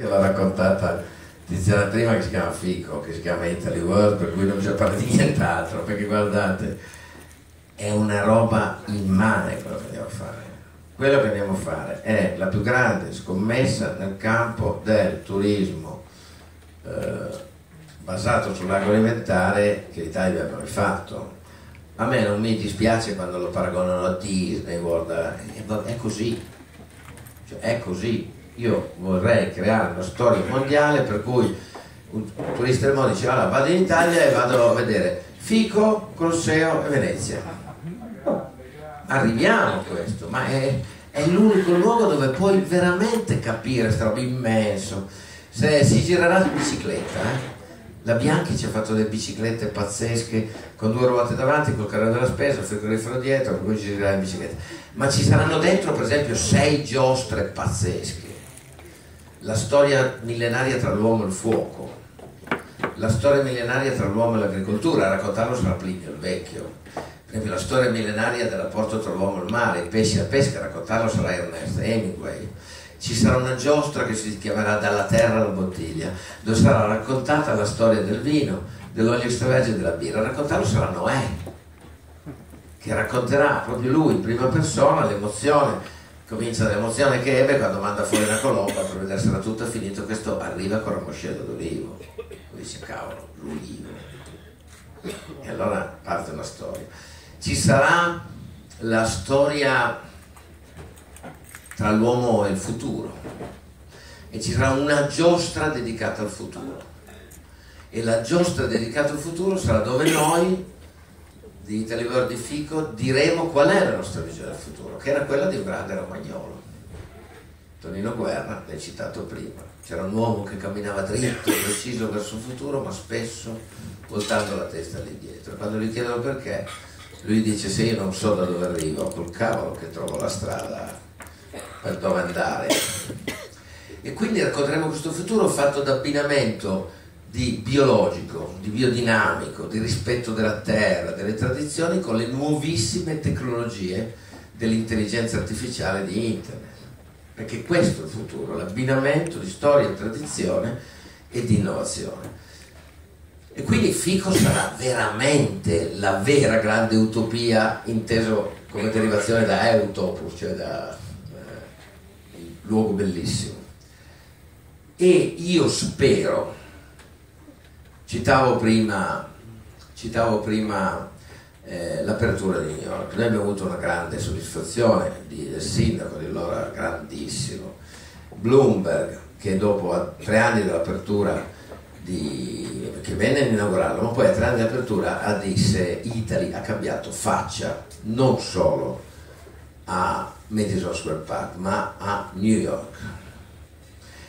L'ho raccontata Tiziana prima che si chiama Fico, che si chiama Italy World, per cui non bisogna parlare di nient'altro, perché guardate, è una roba immane quello che andiamo a fare. Quello che andiamo a fare è la più grande scommessa nel campo del turismo eh, basato sull'agroalimentare che l'Italia abbia mai fatto. A me non mi dispiace quando lo paragonano a Disney, guarda, è così, cioè, è così. Io vorrei creare una storia mondiale per cui un turista del mondo dice allora vado in Italia e vado a vedere Fico, Colosseo e Venezia. Arriviamo a questo, ma è, è l'unico luogo dove puoi veramente capire questa roba immenso. Se si girerà in bicicletta, eh? La Bianchi ci ha fatto delle biciclette pazzesche con due ruote davanti, col carro della spesa, il frigorifero dietro, per cui ci girerà in bicicletta. Ma ci saranno dentro, per esempio, sei giostre pazzesche. La storia millenaria tra l'uomo e il fuoco, la storia millenaria tra l'uomo e l'agricoltura, a raccontarlo sarà Plinio il vecchio. Per esempio, la storia millenaria del rapporto tra l'uomo e il mare, i pesci e la pesca, a raccontarlo sarà Ernest Hemingway ci sarà una giostra che si chiamerà Dalla terra alla bottiglia, dove sarà raccontata la storia del vino, dell'olio extravergine e della birra. A raccontarlo sarà Noè, che racconterà proprio lui in prima persona l'emozione. Comincia dall'emozione che ebbe quando manda fuori una colomba per vedere se era tutto finito. Questo arriva con un moscello d'olivo. Poi dice, cavolo, l'ulivo. E allora parte una storia. Ci sarà la storia tra l'uomo e il futuro e ci sarà una giostra dedicata al futuro e la giostra dedicata al futuro sarà dove noi di Italy World di Fico diremo qual è la nostra visione del futuro che era quella di un grande romagnolo. Tonino Guerra, l'hai citato prima. C'era un uomo che camminava dritto, preciso verso il futuro ma spesso voltando la testa all'indietro. Quando gli chiedono perché lui dice se io non so da dove arrivo col cavolo che trovo la strada per dove andare. E quindi racconteremo questo futuro fatto d'abbinamento di biologico, di biodinamico, di rispetto della terra, delle tradizioni con le nuovissime tecnologie dell'intelligenza artificiale di internet. Perché questo è il futuro, l'abbinamento di storia, tradizione e di innovazione. E quindi Fico sarà veramente la vera grande utopia inteso come derivazione da Eutopus, cioè da luogo bellissimo. E io spero, citavo prima, citavo prima eh, l'apertura di New York, noi abbiamo avuto una grande soddisfazione di, del sindaco, di allora grandissimo, Bloomberg, che dopo tre anni dall'apertura di, che venne ad inaugurarlo, ma poi a tre anni di apertura disse Italy ha cambiato faccia non solo a Madison Square Park, ma a New York.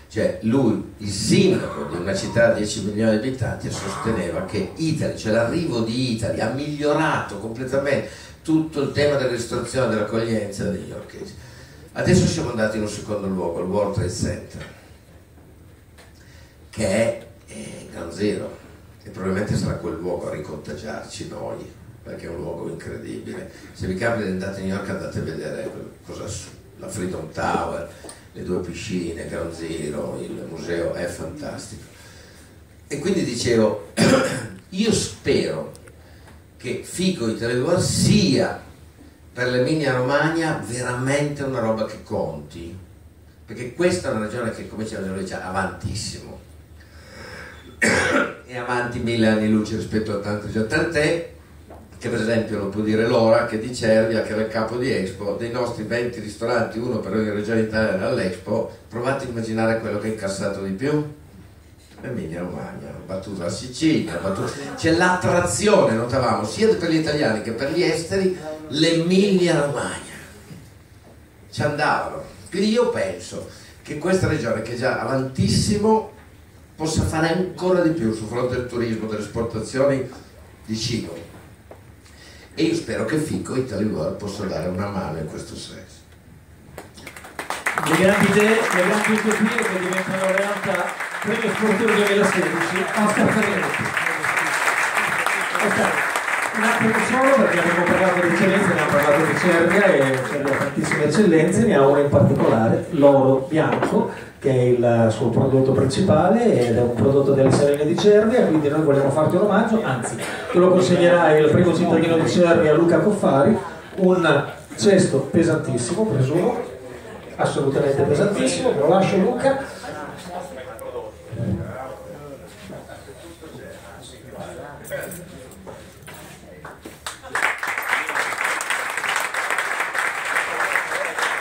Cioè lui, il sindaco di una città di 10 milioni di abitanti, sosteneva che Italy, cioè l'arrivo di Italy, ha migliorato completamente tutto il tema della ristorazione e dell'accoglienza dei newyorkesi. Adesso siamo andati in un secondo luogo, il World Trade Center, che è, è Ground Zero, e probabilmente sarà quel luogo a ricontagiarci noi perché è un luogo incredibile. Se vi capita di andare a New York andate a vedere cosa, la Freedom Tower, le due piscine, Ground Zero, il museo è fantastico. E quindi dicevo, io spero che Fico Italia sia per l'Emilia Romagna veramente una roba che conti, perché questa è una regione che, come diceva è avantissimo. è avanti mille anni luce rispetto a tante regioni. Tant'è che per esempio lo può dire Lora che di Cervia che era il capo di Expo dei nostri 20 ristoranti uno per ogni regione italiana all'Expo provate a immaginare quello che ha incassato di più? Emilia Romagna battuta la Sicilia battuta... c'è l'attrazione notavamo sia per gli italiani che per gli esteri l'Emilia Romagna. Ci andavano. Quindi io penso che questa regione che è già avantissimo possa fare ancora di più sul fronte del turismo delle esportazioni di cibo e io spero che Fico Italy World possa dare una mano in questo senso. Le grandi idee, le grandi utopie che diventano realtà, premio sportivo 2016, Oscar Ferretti. Un attimo solo perché abbiamo parlato di eccellenze, ne abbiamo parlato di Cervia e Cervia ha tantissime eccellenze, ne ha una in particolare, l'oro bianco, che è il suo prodotto principale ed è un prodotto delle Serene di Cervia, quindi noi vogliamo farti un omaggio, anzi te lo consegnerai il primo cittadino di Cervia, Luca Coffari, un cesto pesantissimo, presumo, assolutamente pesantissimo, lo lascio Luca.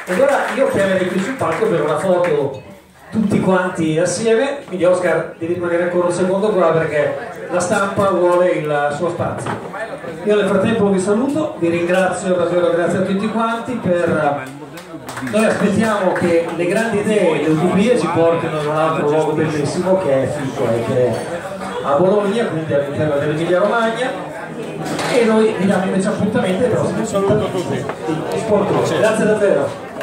E ora io chiamerei qui sul palco per una foto tutti quanti assieme, quindi Oscar devi rimanere ancora un secondo qua perché la stampa vuole il suo spazio. Io nel frattempo vi saluto, vi ringrazio davvero, grazie a tutti quanti per... Noi aspettiamo che le grandi idee, le utopie ci portino in un altro luogo bellissimo che è Fico e che è a Bologna, quindi all'interno dell'Emilia Romagna e noi vi diamo invece appuntamento ai prossimi di Sport Grazie davvero.